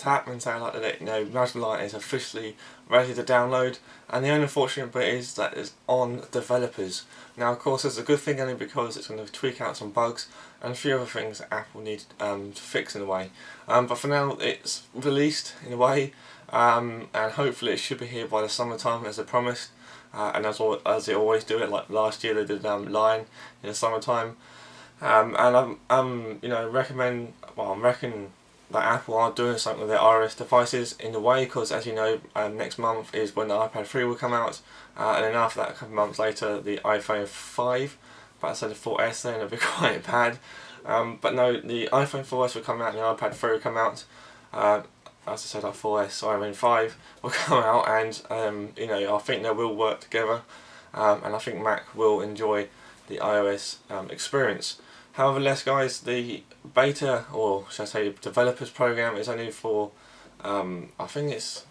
tap and say like let you know Mountain Lion is officially ready to download and the only unfortunate bit is that it's on developers. Now of course it's a good thing only because it's going to tweak out some bugs and a few other things that Apple need um, to fix in a way. Um, but for now it's released in a way um, and hopefully it should be here by the summertime as I promised. Uh, and as, as they always do it, like last year they did um, in the summertime. Um, and I'm, I'm, you know, recommend, well, I'm reckon that Apple are doing something with their iOS devices in a way, because as you know, um, next month is when the iPad 3 will come out, uh, and then after that, a couple of months later, the iPhone 5, but I said the 4S then, it'll be quite bad. Um, but no, the iPhone 4S will come out and the iPad 3 will come out. Uh, as I said, our 4S, sorry, I mean 5 will come out and, um, you know, I think they will work together um, and I think Mac will enjoy the iOS um, experience. However, less guys, the beta, or should I say developers program is only for, um, I think it's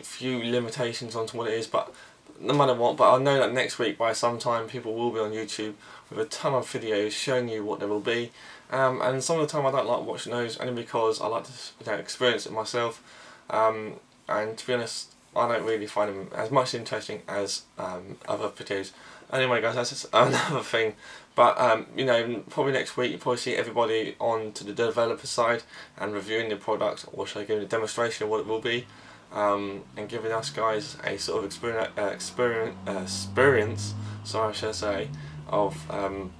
a few limitations onto what it is, but no matter what, but I know that next week by some time people will be on YouTube with a ton of videos showing you what there will be. Um, and some of the time I don't like watching those only because I like to you know, experience it myself. Um, and to be honest I don't really find them as much interesting as um, other videos. Anyway guys that's another thing but um, you know probably next week you'll probably see everybody on to the developer side and reviewing the product or should I give a demonstration of what it will be um, and giving us guys a sort of experience, uh, experience, uh, experience sorry should say of um,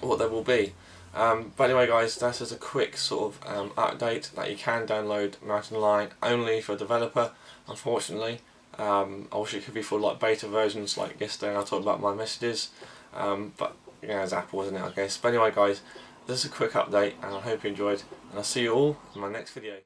what there will be. Um, but anyway guys, that's just a quick sort of um, update that you can download Mountain Lion only for a developer, unfortunately. Um, I wish it could be for like beta versions like yesterday I talked about my messages, um, but yeah, it's Apple wasn't it I guess. But anyway guys, this is a quick update and I hope you enjoyed and I'll see you all in my next video.